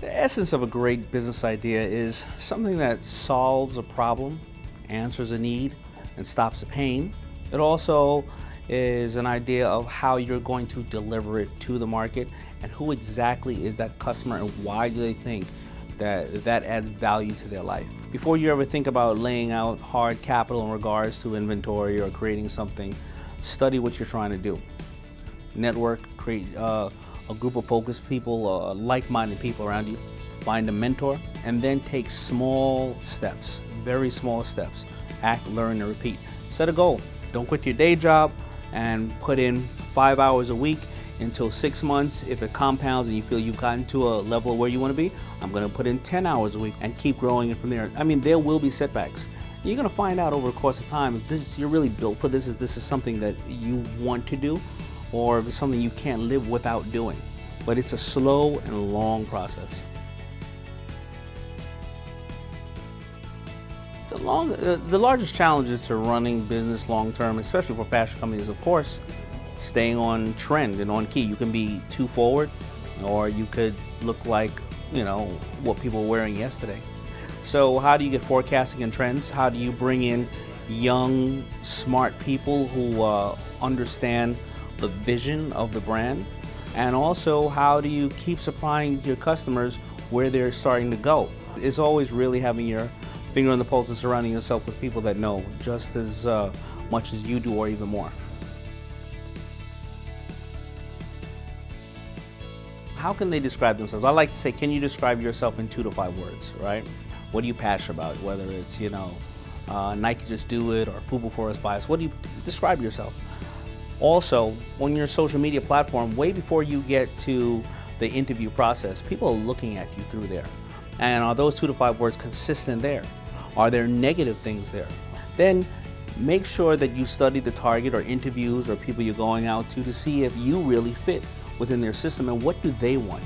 The essence of a great business idea is something that solves a problem, answers a need, and stops a pain. It also is an idea of how you're going to deliver it to the market and who exactly is that customer and why do they think that that adds value to their life. Before you ever think about laying out hard capital in regards to inventory or creating something, study what you're trying to do. Network, create uh, a group of focused people, uh, like-minded people around you. Find a mentor, and then take small steps, very small steps. Act, learn, and repeat. Set a goal. Don't quit your day job and put in five hours a week until six months. If it compounds and you feel you've gotten to a level where you want to be, I'm going to put in 10 hours a week and keep growing it from there. I mean, there will be setbacks. You're going to find out over the course of time if this you're really built for this, is this is something that you want to do, or if it's something you can't live without doing. But it's a slow and long process. The, long, uh, the largest challenges to running business long term, especially for fashion companies, of course, staying on trend and on key. You can be too forward, or you could look like, you know, what people were wearing yesterday. So how do you get forecasting and trends? How do you bring in young, smart people who uh, understand the vision of the brand? And also, how do you keep supplying your customers where they're starting to go? It's always really having your finger on the pulse and surrounding yourself with people that know just as uh, much as you do or even more. How can they describe themselves? I like to say, can you describe yourself in two to five words, right? What are you passionate about? Whether it's, you know, uh, Nike Just Do It or Fubu For Us By Us, what do you describe yourself? Also, on your social media platform, way before you get to the interview process, people are looking at you through there. And are those two to five words consistent there? Are there negative things there? Then make sure that you study the target or interviews or people you're going out to to see if you really fit within their system and what do they want.